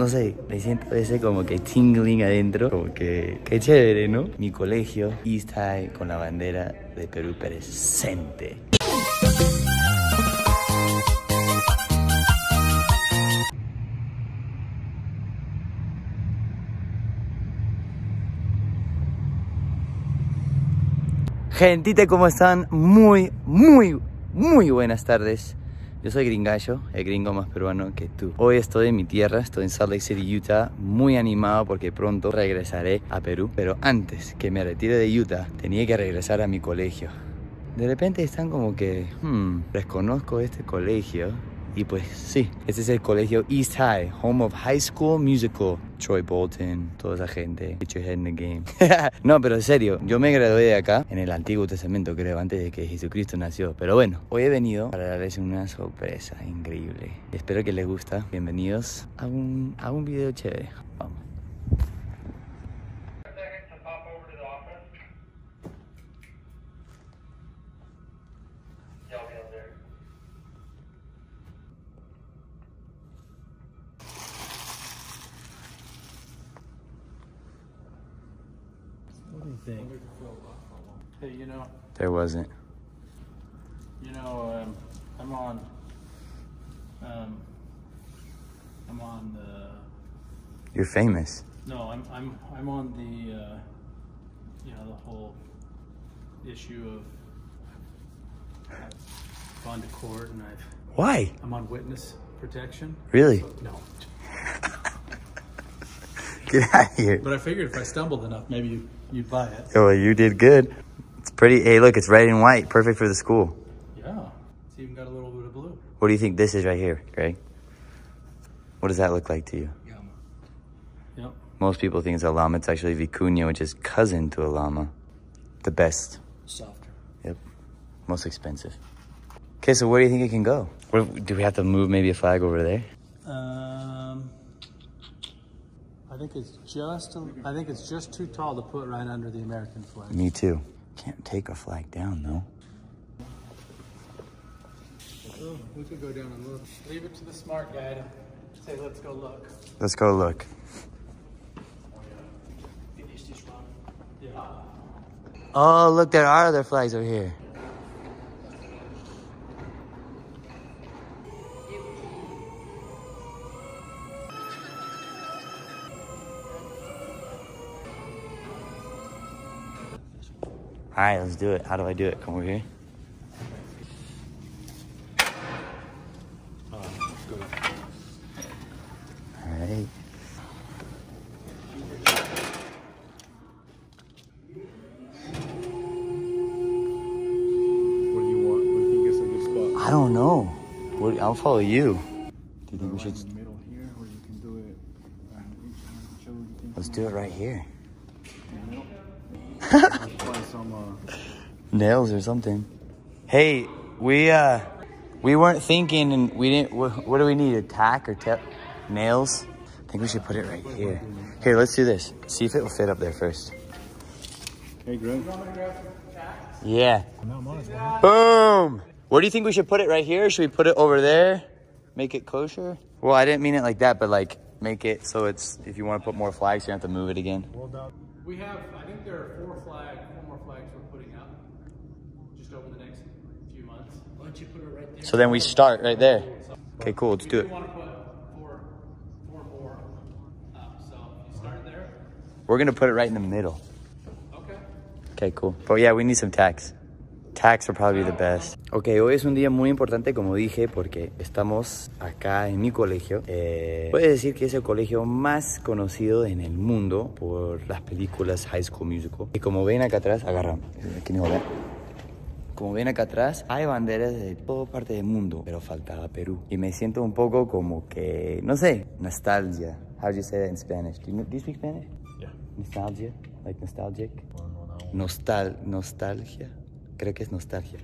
No sé, me siento a veces como que tingling adentro, como que qué chévere, ¿no? Mi colegio, East High, con la bandera de Perú presente. Gentita, ¿cómo están? Muy, muy, muy buenas tardes. Yo soy Gringallo, el gringo más peruano que tú. Hoy estoy en mi tierra, estoy en Salt Lake City, Utah, muy animado porque pronto regresaré a Perú. Pero antes que me retire de Utah, tenía que regresar a mi colegio. De repente están como que, hmm, desconozco este colegio. Y pues sí, este es el colegio East High, home of High School Musical. Troy Bolton, toda esa gente. Get your head in the game. no, pero en serio, yo me gradué de acá, en el Antiguo Testamento, creo, antes de que Jesucristo nació. Pero bueno, hoy he venido para darles una sorpresa increíble. Espero que les gusta. Bienvenidos a un, a un video chévere. Vamos. What do you think? Hey, you know, There wasn't. you know, um, I'm on, um, I'm on the, You're famous. no, I'm, I'm, I'm on the, uh, you know, the whole issue of, I've gone to court and I've, Why? I'm on witness protection. Really? No, Get out of here. but I figured if I stumbled enough, maybe you, you'd buy it. Oh, well, you did good. It's pretty. Hey, look, it's red and white. Perfect for the school. Yeah, it's even got a little bit of blue. What do you think this is right here, Greg? What does that look like to you? Yep. Most people think it's a llama. It's actually vicuña, which is cousin to a llama. The best. Softer. Yep. Most expensive. Okay, so where do you think it can go? Where, do we have to move maybe a flag over there? Um, I think it's just. A, I think it's just too tall to put right under the American flag. Me too. Can't take a flag down though. Oh, we could go down and look. Leave it to the smart guy to say, "Let's go look." Let's go look. Oh, oh look, there are other flags over here. All right, let's do it. How do I do it? Come over here. All right. What do you want? What do you think is a good spot? I don't know. What, I'll follow you. Do you think we should? in the middle here, or you can do it. uh, which- whichever you think. Let's do it right here. Some. Uh, nails or something. Hey, we uh we weren't thinking and we didn't what, what do we need? A tack or tip? Nails? I think we should put it right here. Here, let's do this. See if it will fit up there first. hey, Greg. Yeah. Boom! Where do you think we should put it right here? Should we put it over there? Make it kosher? Well, I didn't mean it like that, but like make it so it's if you want to put more flags, you have to move it again. We have. I think there are four flags. Four more flags we're putting up just over the next few months. Why don't you put it right there? So then we start right there. Okay, cool. Let's do it. want to put four, four more up. So you start there. We're gonna put it right in the middle. Okay. Okay, cool. But yeah, we need some tax. Tax are probably the best. Ok, hoy es un día muy importante, como dije, porque estamos acá en mi colegio. Eh, puede decir que es el colegio más conocido en el mundo por las películas High School Musical. Y como ven acá atrás, agarra. Aquí no. Como ven acá atrás, hay banderas de toda parte del mundo, pero faltaba Perú. Y me siento un poco como que, no sé, nostalgia. How do you say that in Spanish? Do you, do you speak Spanish? Yeah. Nostalgia, like nostalgic. Nostal, nostalgia. Creo que es nostalgia.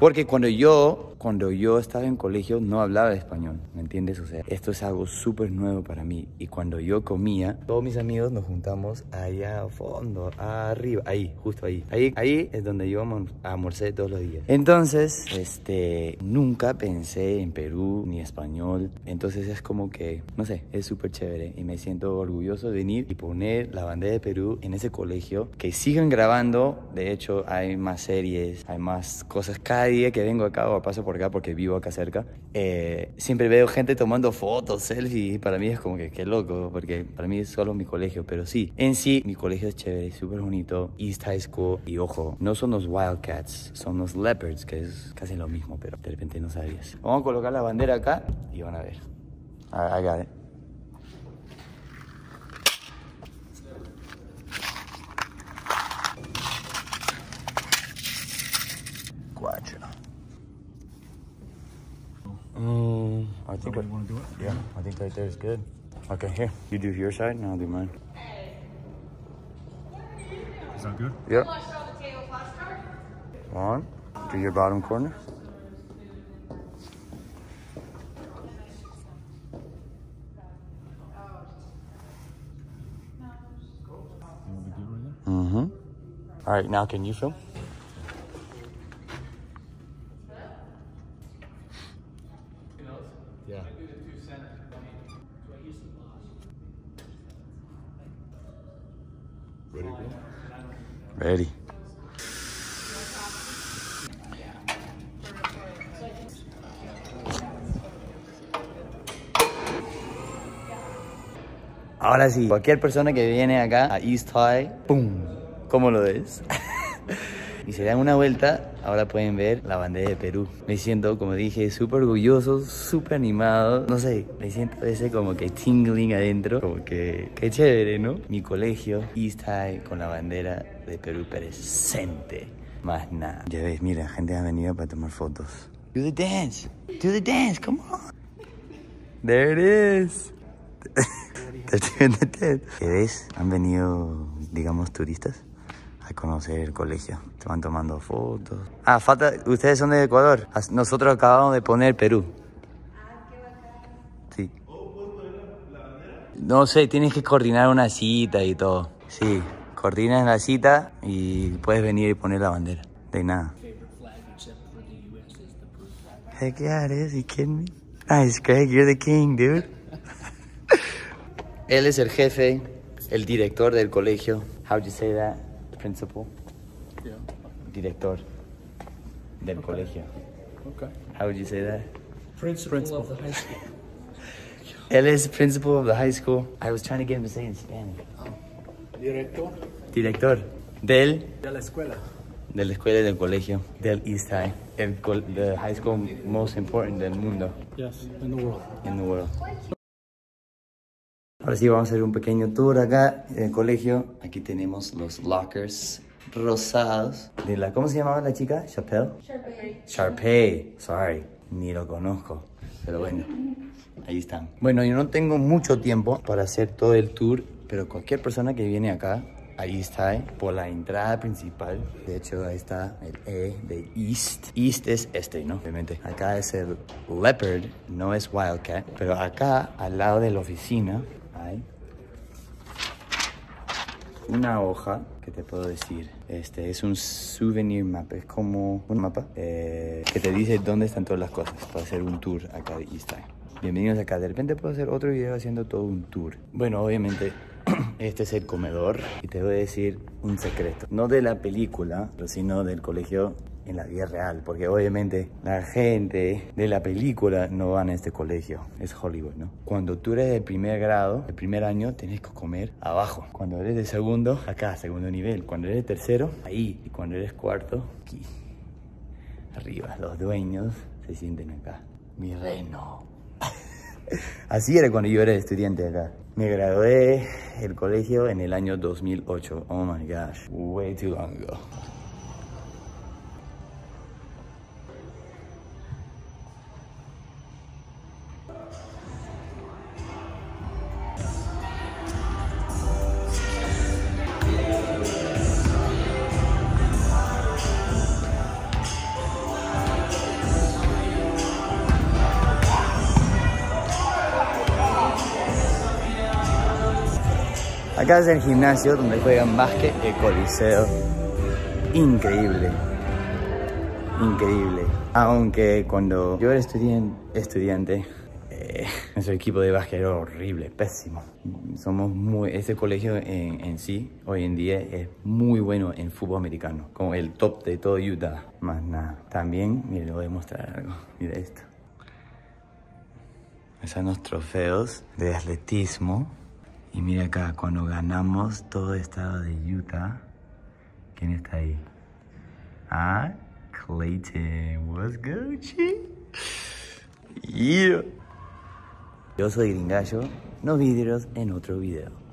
Porque cuando yo cuando yo estaba en colegio no hablaba español, ¿me entiendes? O sea, esto es algo súper nuevo para mí. Y cuando yo comía, todos mis amigos nos juntamos allá al fondo, arriba, ahí, justo ahí. Ahí, ahí es donde yo almor- almorcé todos los días. Entonces, este, nunca pensé en Perú ni español. Entonces es como que, no sé, es súper chévere. Y me siento orgulloso de venir y poner la bandera de Perú en ese colegio. Que sigan grabando. De hecho, hay más series, hay más cosas. Cada día que vengo acá o paso por acá porque vivo acá cerca, eh, siempre veo gente tomando fotos, selfies. Y para mí es como que qué loco, porque para mí es solo mi colegio. Pero sí, en sí, mi colegio es chévere, súper bonito. East High School. Y ojo, no son los Wildcats, son los Leopards, que es casi lo mismo, pero de repente no sabías. Vamos a colocar la bandera acá y van a ver. I, I got it. Think Somebody want to do it? yeah, I think right there is good. Okay, here. You do your side and I'll do mine. Is that good? Yep. One. Do your bottom corner. You want to do it right there? Mm-hmm. All right, now can you film? Yeah. Ready? Ready. Ahora sí, cualquier persona que viene acá a East High, ¡pum! ¿Cómo lo ves? y se dan una vuelta, ahora pueden ver la bandera de Perú. Me siento, como dije, súper orgulloso, súper animado. No sé, me siento ese como que tingling adentro. Como que, qué chévere, ¿no? Mi colegio, East High, con la bandera de Perú presente. Más nada. Ya ves, mira, gente ha venido para tomar fotos. Do the dance. Do the dance, come on. There it is. ¿Qué ves? Han venido, digamos, turistas a conocer el colegio. Te van tomando fotos. Ah, falta, ustedes son de Ecuador. As- Nosotros acabamos de poner Perú. Sí. No sé, tienes que coordinar una cita y todo. Sí, coordinas la cita y puedes venir y poner la bandera. De nada. Heck yeah, it is. You kidding me? Nice, Greg. You're the king, dude. Él es el jefe, el director del colegio. How do you say that? Principal. Yeah. Director del colegio. Okay. How would you say that? Principal, of the high school. Él es principal of the high school. I was trying to get him to say it in Spanish. Oh. Director Director del de la escuela. de la escuela del colegio del East High, el the high school most important del mundo, Yes, in the world. in the world. Ahora sí vamos a hacer un pequeño tour acá en el colegio. Aquí tenemos los lockers rosados de la ¿cómo se llamaba la chica? Chapelle. Sharpay. Sharpay. Sorry, ni lo conozco, pero bueno. Ahí están. Bueno, yo no tengo mucho tiempo para hacer todo el tour, pero cualquier persona que viene acá, ahí está, ¿eh? por la entrada principal. De hecho, ahí está el E de East. East es este, ¿no? Obviamente. Acá es el Leopard, no es Wildcat. Pero acá, al lado de la oficina, hay una hoja que te puedo decir. Este es un souvenir map, es como un mapa eh, que te dice dónde están todas las cosas para hacer un tour acá de East High. Bienvenidos acá. De repente puedo hacer otro video haciendo todo un tour. Bueno, obviamente este es el comedor y te voy a decir un secreto. No de la película, pero sino del colegio en la vida real, porque obviamente la gente de la película no van a este colegio, es Hollywood, ¿no? Cuando tú eres de primer grado, el primer año, tenés que comer abajo. Cuando eres de segundo, acá, segundo nivel. Cuando eres de tercero, ahí. Y cuando eres cuarto, aquí. Arriba, los dueños se sienten acá. Mi reino. Así era cuando yo era estudiante acá. Me gradué del colegio en el año 2008. Oh my gosh, way too long ago. Acá es el gimnasio donde juegan básquet el coliseo. Increíble. Increíble. Aunque cuando yo era estudien- estudiante, eh, nuestro equipo de básquet era horrible, pésimo. Somos muy, este colegio en, en sí, hoy en día, es muy bueno en fútbol americano, como el top de todo Utah. Más nada. También, mire, le voy a mostrar algo. Mira esto. Esos son los trofeos de atletismo. Y mira acá, cuando ganamos todo el estado de Utah, ¿quién está ahí? Ah, Clayton. What's good. Yo soy Gringallo. Nos vidrios en otro video.